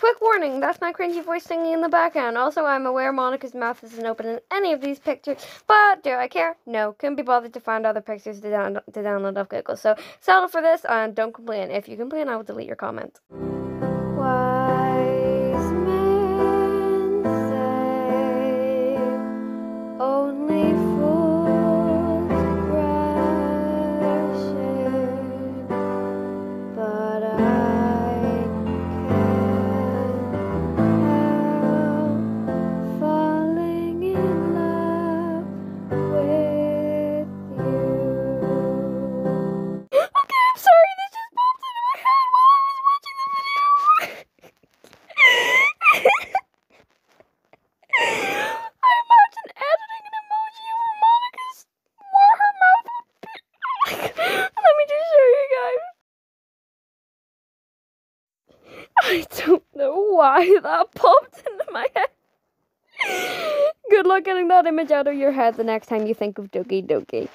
Quick warning, that's my cringy voice singing in the background. Also, I'm aware Monika's mouth isn't open in any of these pictures, but do I care? No, couldn't be bothered to find other pictures to, down- to download off Google. So settle for this and don't complain. If you complain, I will delete your comment. I don't know why that popped into my head. Good luck getting that image out of your head the next time you think of Doki Doki.